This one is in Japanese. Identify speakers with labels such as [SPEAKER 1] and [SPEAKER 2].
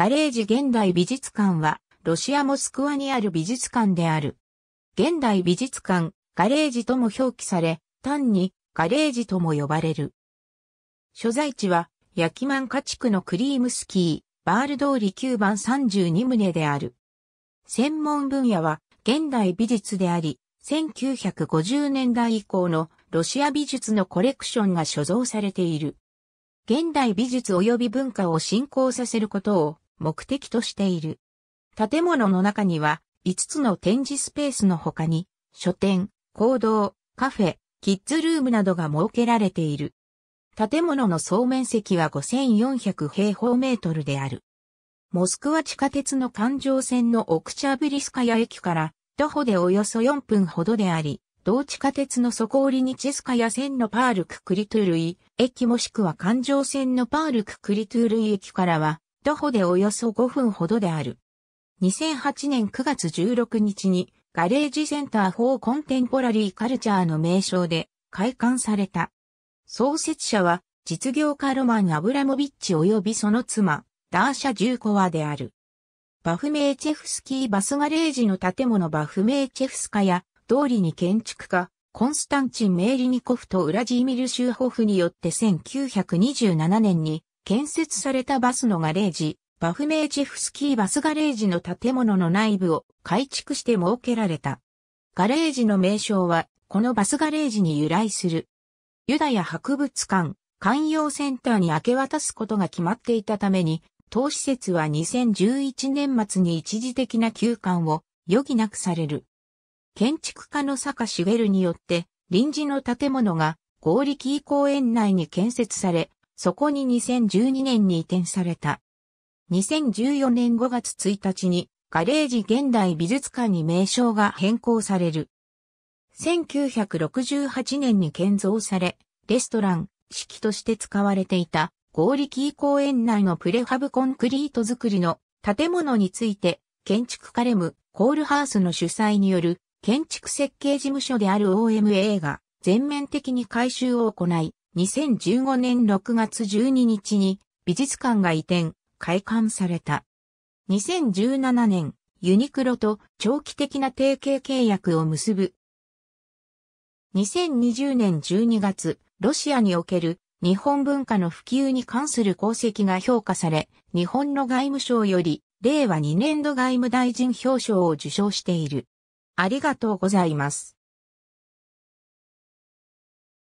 [SPEAKER 1] ガレージ現代美術館は、ロシアモスクワにある美術館である。現代美術館、ガレージとも表記され、単にガレージとも呼ばれる。所在地は、ヤキマンカ地区のクリームスキー、バール通り9番32棟である。専門分野は、現代美術であり、1950年代以降のロシア美術のコレクションが所蔵されている。現代美術及び文化を振興させることを目的としている。建物の中には5つの展示スペースの他に書店、講堂、カフェ、キッズルームなどが設けられている。建物の総面積は5400平方メートルである。モスクワ地下鉄の環状線のオクチャブリスカヤ駅から徒歩でおよそ4分ほどであり、同地下鉄のソコーリニチェスカヤ線のパールククリトゥールイ駅もしくは環状線のパールククリトゥールイ駅からは徒歩でおよそ5分ほどである。2008年9月16日にガレージセンターフォーコンテンポラリーカルチャーの名称で開館された。創設者は実業家ロマン・アブラモビッチ及びその妻、ダーシャ・ジューコワである。バフメーチェフスキーバスガレージの建物バフメーチェフスカや通りに建築家、コンスタンチン・メーリニコフとウラジーミル・シューホフによって1927年に建設されたバスのガレージ、バフメーチェフスキーバスガレージの建物の内部を改築して設けられた。ガレージの名称は、このバスガレージに由来する。ユダヤ博物館、寛容センターに明け渡すことが決まっていたために、当施設は2011年末に一時的な休館を余儀なくされる。建築家の坂茂によって臨時の建物が合力公園内に建設され、そこに2012年に移転された。2014年5月1日にガレージ現代美術館に名称が変更される。1968年に建造され、レストラン、式として使われていた合力公園内のプレハブコンクリート作りの建物について、建築家レム、コールハースの主催による建築設計事務所である OMA が全面的に改修を行い、2015年6月12日に美術館が移転、開館された。2017年、ユニクロと長期的な提携契約を結ぶ。2020年12月、ロシアにおける日本文化の普及に関する功績が評価され、日本の外務省より、令和2年度外務大臣表彰を受賞している。ありがとうございます。